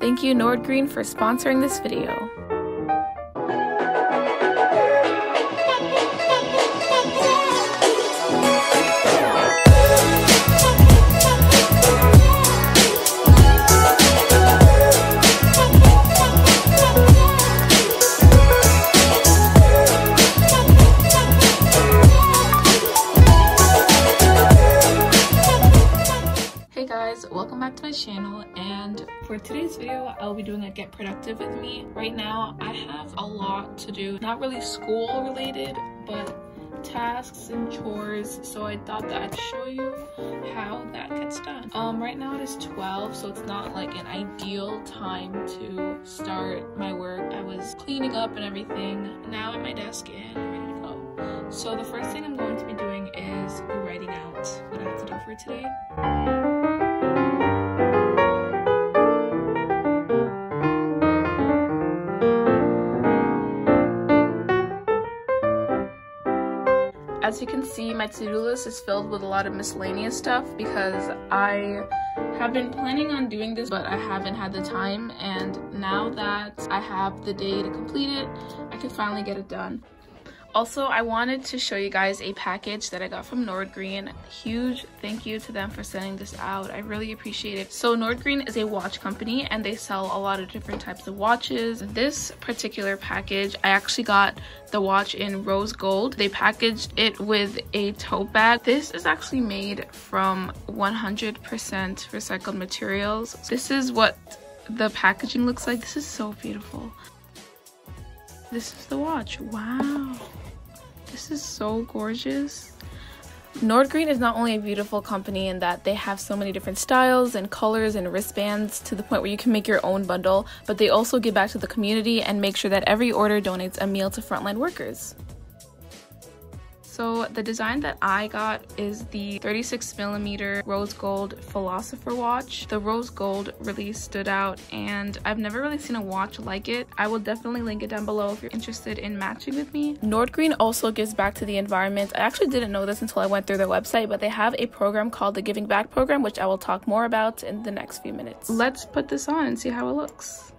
Thank you Nordgreen for sponsoring this video. Today's video I'll be doing a get productive with me. Right now I have a lot to do, not really school related but tasks and chores so I thought that I'd show you how that gets done. Um, right now it is 12 so it's not like an ideal time to start my work. I was cleaning up and everything. Now at my desk and ready to go. So the first thing I'm going to be doing is writing out what I have to do for today. As you can see, my to-do list is filled with a lot of miscellaneous stuff because I have been planning on doing this, but I haven't had the time. And now that I have the day to complete it, I can finally get it done. Also, I wanted to show you guys a package that I got from Nordgreen. Huge thank you to them for sending this out. I really appreciate it. So Nordgreen is a watch company and they sell a lot of different types of watches. This particular package, I actually got the watch in rose gold. They packaged it with a tote bag. This is actually made from 100% recycled materials. This is what the packaging looks like. This is so beautiful. This is the watch. Wow. This is so gorgeous. Nordgreen is not only a beautiful company in that they have so many different styles and colors and wristbands to the point where you can make your own bundle, but they also give back to the community and make sure that every order donates a meal to frontline workers. So the design that I got is the 36 millimeter rose gold philosopher watch. The rose gold really stood out and I've never really seen a watch like it. I will definitely link it down below if you're interested in matching with me. Nordgreen also gives back to the environment. I actually didn't know this until I went through their website, but they have a program called the Giving Back Program, which I will talk more about in the next few minutes. Let's put this on and see how it looks.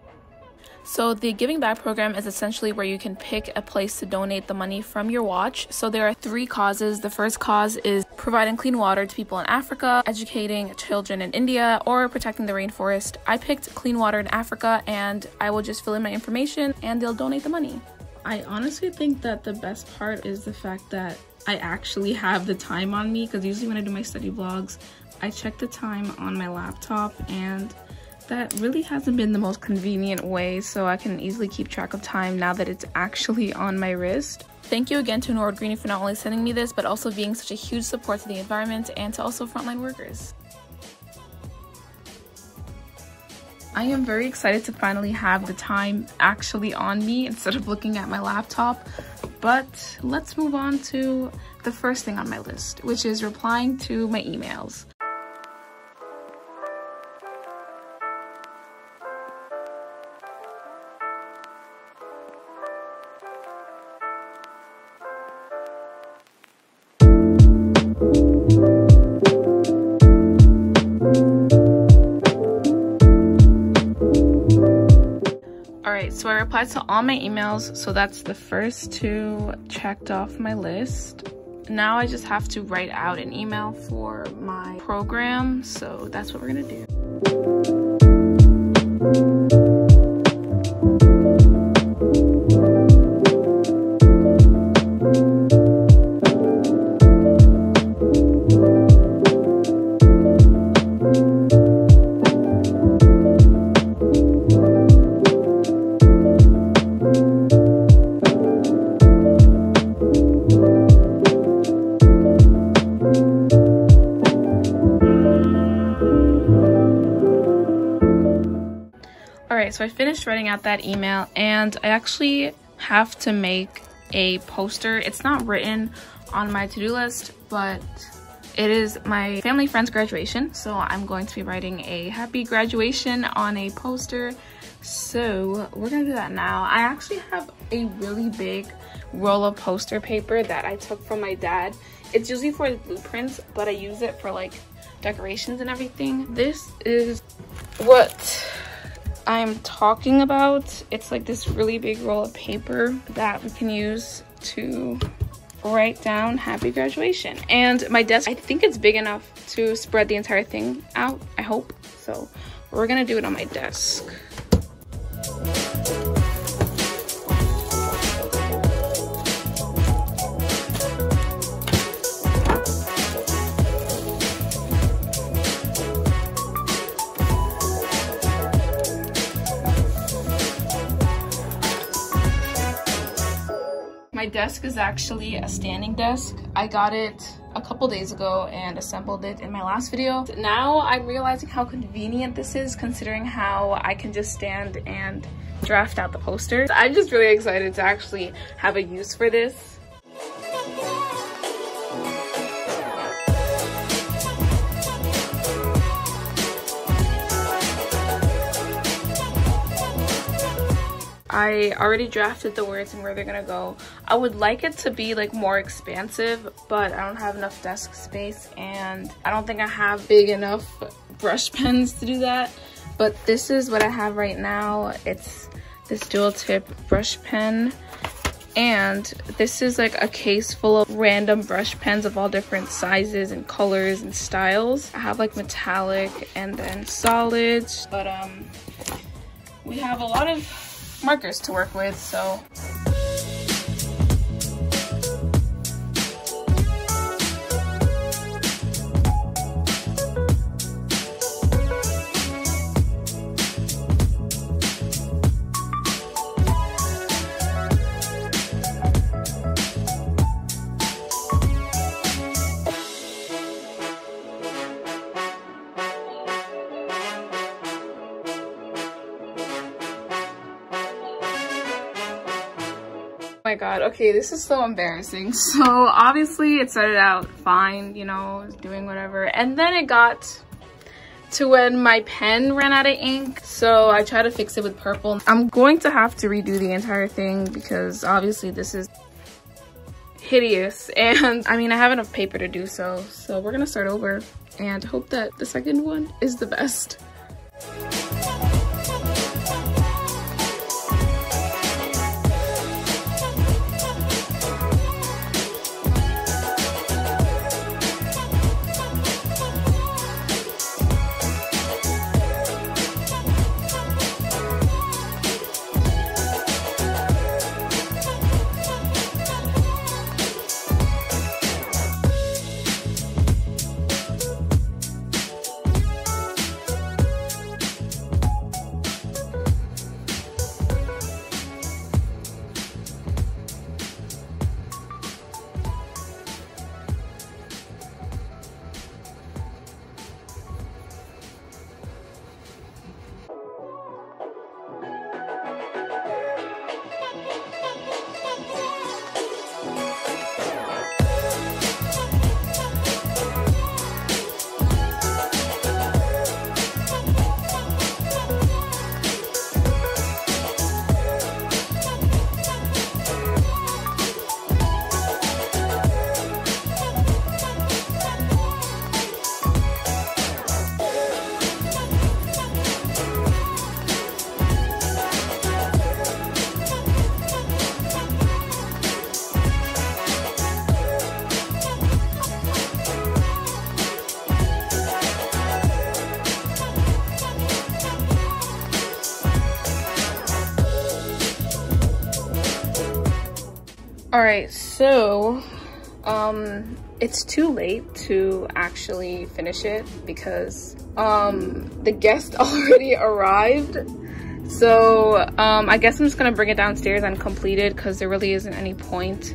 So the Giving Back program is essentially where you can pick a place to donate the money from your watch. So there are three causes. The first cause is providing clean water to people in Africa, educating children in India, or protecting the rainforest. I picked clean water in Africa and I will just fill in my information and they'll donate the money. I honestly think that the best part is the fact that I actually have the time on me because usually when I do my study vlogs, I check the time on my laptop and that really hasn't been the most convenient way so I can easily keep track of time now that it's actually on my wrist. Thank you again to Nordgreen for not only sending me this but also being such a huge support to the environment and to also frontline workers. I am very excited to finally have the time actually on me instead of looking at my laptop. But let's move on to the first thing on my list, which is replying to my emails. So I replied to all my emails, so that's the first two checked off my list. Now I just have to write out an email for my program, so that's what we're gonna do. So I finished writing out that email and I actually have to make a poster. It's not written on my to-do list, but it is my family friend's graduation. So I'm going to be writing a happy graduation on a poster. So we're gonna do that now. I actually have a really big roll of poster paper that I took from my dad. It's usually for blueprints, but I use it for like decorations and everything. This is what I'm talking about. It's like this really big roll of paper that we can use to write down happy graduation. And my desk, I think it's big enough to spread the entire thing out, I hope. So we're gonna do it on my desk. Desk is actually a standing desk. I got it a couple days ago and assembled it in my last video. Now I'm realizing how convenient this is considering how I can just stand and draft out the posters. I'm just really excited to actually have a use for this. I already drafted the words and where they're gonna go. I would like it to be like more expansive, but I don't have enough desk space and I don't think I have big enough brush pens to do that. But this is what I have right now. It's this dual tip brush pen and this is like a case full of random brush pens of all different sizes and colors and styles. I have like metallic and then solids, but um, we have a lot of markers to work with, so. My god. Okay this is so embarrassing. So obviously it started out fine you know doing whatever. And then it got to when my pen ran out of ink so i tried to fix it with purple. I'm going to have to redo the entire thing because obviously this is hideous. And i mean i have enough paper to do so. So we're gonna start over and hope that the second one is the best All right, so um, it's too late to actually finish it because um, the guest already arrived. So um, I guess I'm just gonna bring it downstairs and complete it because there really isn't any point.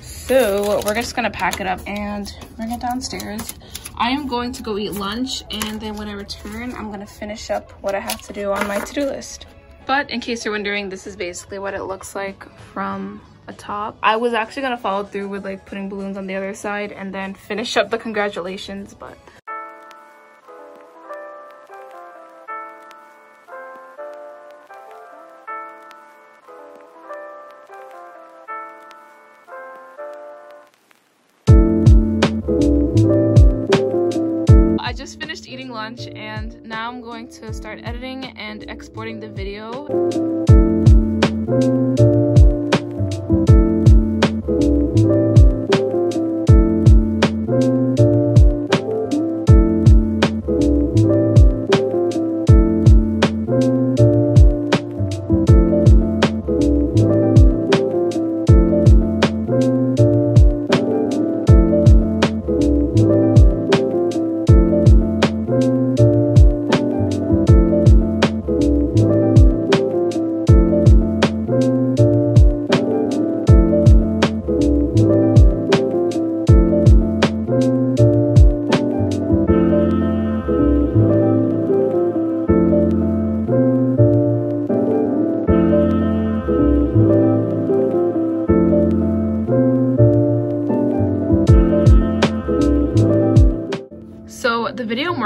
So we're just gonna pack it up and bring it downstairs. I am going to go eat lunch and then when I return, I'm gonna finish up what I have to do on my to-do list. But in case you're wondering, this is basically what it looks like from a top. I was actually gonna follow through with like putting balloons on the other side and then finish up the congratulations, but I just finished eating lunch and now I'm going to start editing and exporting the video.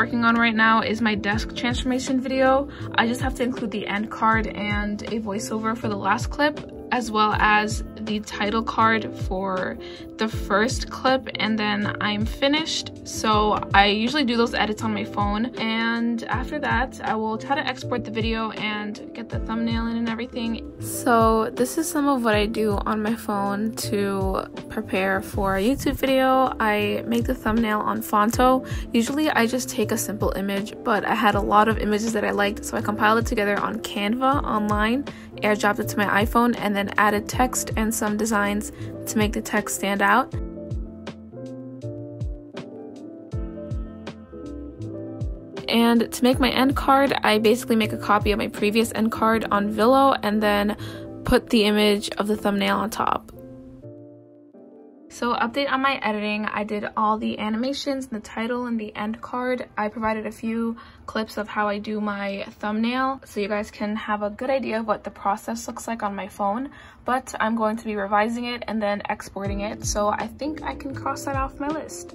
Working on right now is my desk transformation video. I just have to include the end card and a voiceover for the last clip as well as the title card for the first clip and then I'm finished. So I usually do those edits on my phone and after that I will try to export the video and get the thumbnail in and everything. So this is some of what I do on my phone to prepare for a YouTube video. I make the thumbnail on Phonto. Usually I just take a simple image but I had a lot of images that I liked so I compiled it together on Canva online airdropped it to my iPhone and then added text and some designs to make the text stand out. And to make my end card, I basically make a copy of my previous end card on VLLO and then put the image of the thumbnail on top. So update on my editing, I did all the animations, the title, and the end card. I provided a few clips of how I do my thumbnail so you guys can have a good idea of what the process looks like on my phone. But I'm going to be revising it and then exporting it, so I think I can cross that off my list.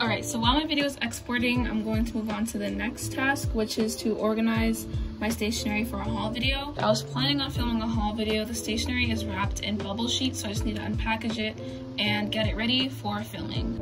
Alright, so while my video is exporting, I'm going to move on to the next task, which is to organize my stationery for a haul video. I was planning on filming a haul video. The stationery is wrapped in bubble sheet, so I just need to unpackage it and get it ready for filming.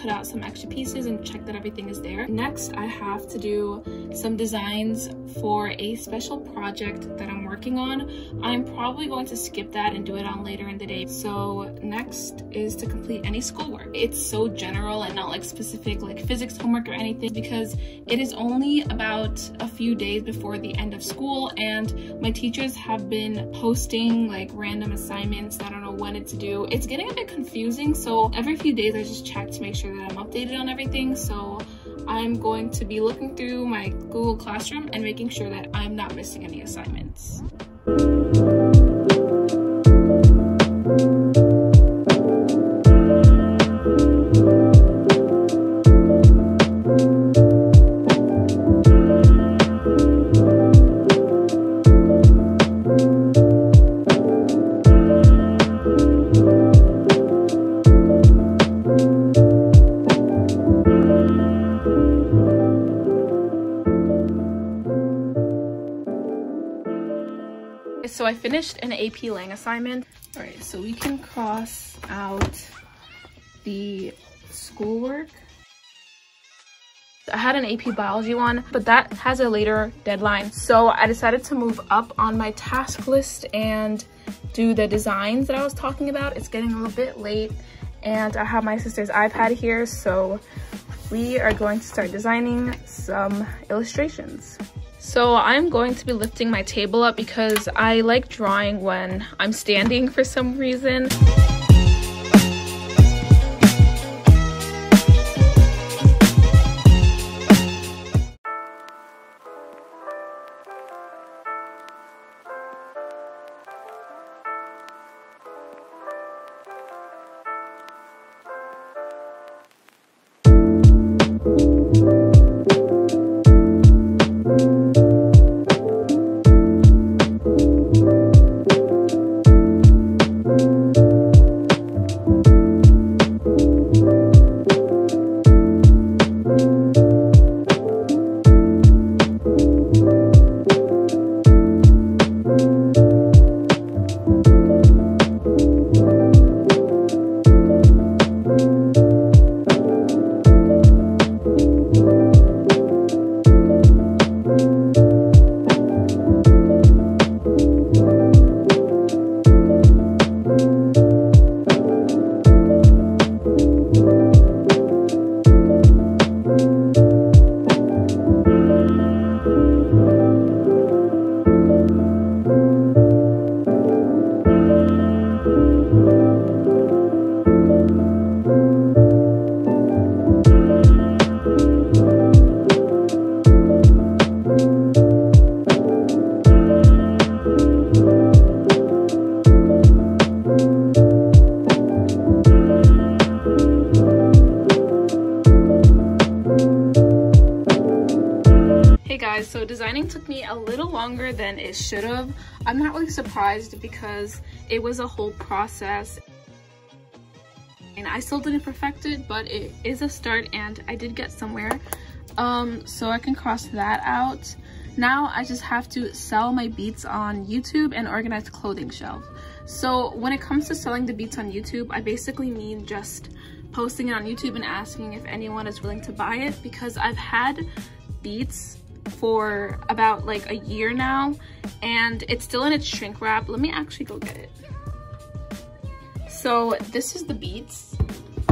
Cut out some extra pieces and check that everything is there. Next, I have to do some designs for a special project that I'm working on. I'm probably going to skip that and do it on later in the day. So next is to complete any schoolwork. It's so general and not like specific like physics homework or anything because it is only about a few days before the end of school and my teachers have been posting like random assignments. I don't know when it's due. It's getting a bit confusing. So every few days I just check to make sure that I'm updated on everything. So I'm going to be looking through my Google Classroom and making sure that I'm not missing any assignments. I finished an AP Lang assignment. All right, so we can cross out the schoolwork. I had an AP biology one, but that has a later deadline. So I decided to move up on my task list and do the designs that I was talking about. It's getting a little bit late and I have my sister's iPad here. So we are going to start designing some illustrations. So I'm going to be lifting my table up because I like drawing when I'm standing for some reason. Should have. I'm not really surprised because it was a whole process and I still didn't perfect it, but it is a start and I did get somewhere. Um, so I can cross that out. Now I just have to sell my beats on YouTube and organize clothing shelf. So when it comes to selling the beats on YouTube, I basically mean just posting it on YouTube and asking if anyone is willing to buy it because I've had beats for about like a year now and it's still in its shrink wrap. Let me actually go get it. So this is the beats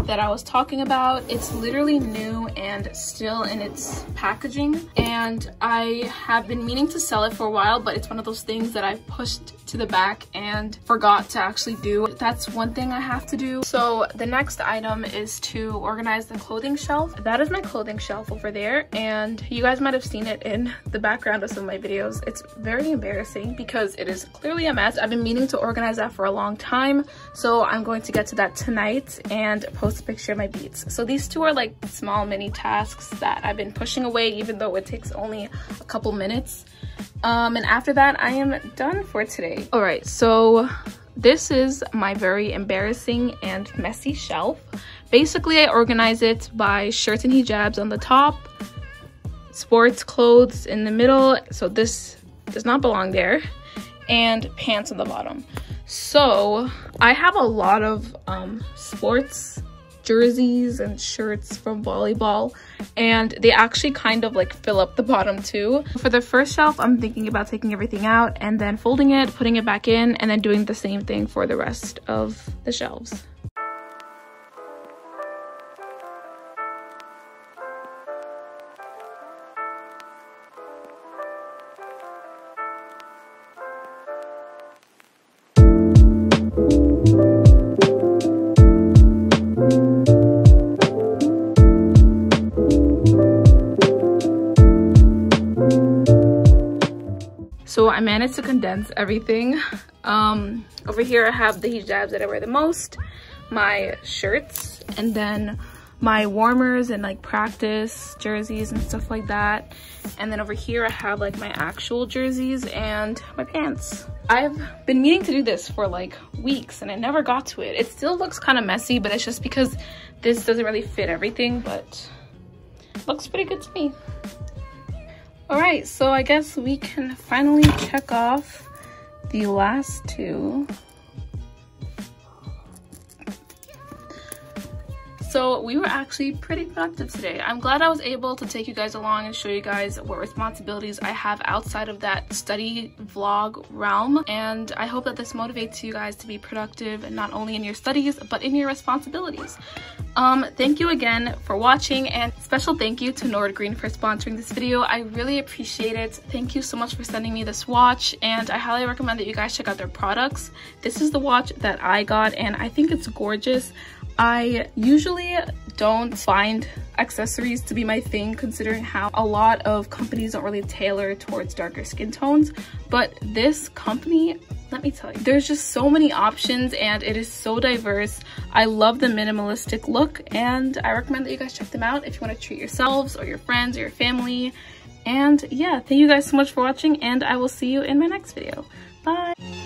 that I was talking about. It's literally new and still in its packaging. And I have been meaning to sell it for a while, but it's one of those things that I've pushed to the back and forgot to actually do. That's one thing I have to do. So the next item is to organize the clothing shelf. That is my clothing shelf over there. And you guys might have seen it in the background of some of my videos. It's very embarrassing because it is clearly a mess. I've been meaning to organize that for a long time. So I'm going to get to that tonight and post a picture of my beats. So these two are like small mini tasks that I've been pushing away even though it takes only a couple minutes. Um, and after that, I am done for today. All right, so this is my very embarrassing and messy shelf. Basically, I organize it by shirts and hijabs on the top, sports clothes in the middle, so this does not belong there, and pants on the bottom. So I have a lot of um, sports jerseys and shirts from volleyball and they actually kind of like fill up the bottom too. For the first shelf, I'm thinking about taking everything out and then folding it, putting it back in, and then doing the same thing for the rest of the shelves. Condense everything. Um, over here I have the hijabs that I wear the most, my shirts, and then my warmers and like practice jerseys and stuff like that. And then over here I have like my actual jerseys and my pants. I've been meaning to do this for like weeks and I never got to it. It still looks kind of messy, but it's just because this doesn't really fit everything, but looks pretty good to me. All right, so I guess we can finally check off the last two. So we were actually pretty productive today. I'm glad I was able to take you guys along and show you guys what responsibilities I have outside of that study vlog realm. And I hope that this motivates you guys to be productive not only in your studies, but in your responsibilities. Um, thank you again for watching and special thank you to Nordgreen for sponsoring this video. I really appreciate it. Thank you so much for sending me this watch and I highly recommend that you guys check out their products. This is the watch that I got and I think it's gorgeous. I usually don't find accessories to be my thing considering how a lot of companies don't really tailor towards darker skin tones. But this company let me tell you there's just so many options and it is so diverse. I love the minimalistic look and i recommend that you guys check them out if you want to treat yourselves or your friends or your family. And yeah thank you guys so much for watching and i will see you in my next video. Bye